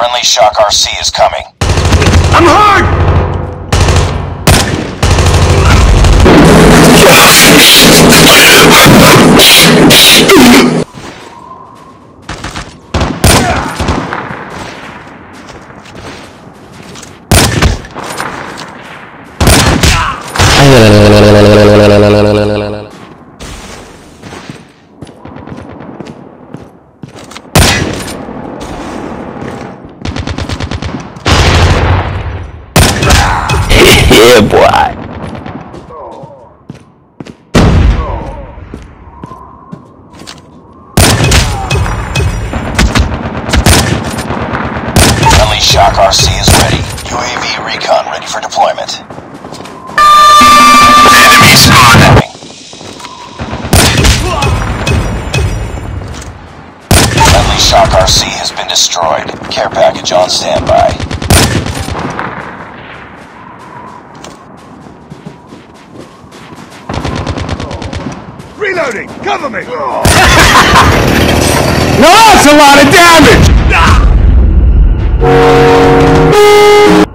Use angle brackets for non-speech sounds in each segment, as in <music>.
Friendly Shock RC is coming. I'm hurt! <laughs> yeah, boy. Friendly Shock RC is ready. UAV recon ready for deployment. Enemy spotted. Friendly Shock RC has been destroyed. Care package on standby. Reloading! Cover me! Now that's a lot of damage! UAV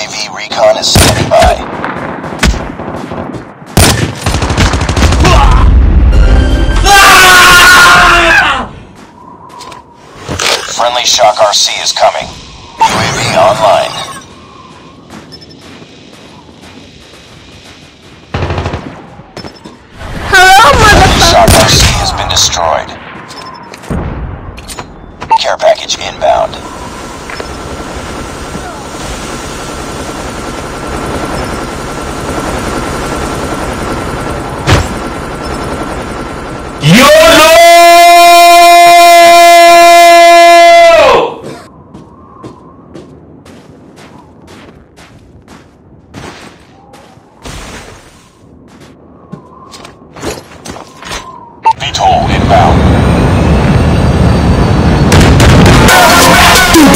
UAV recon is standing by. Friendly Shock RC is coming. UAV online. Hello, motherfucker. Shock RC has been destroyed. Care package inbound.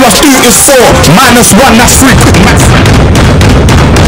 Two plus two is four. Minus one, that's three.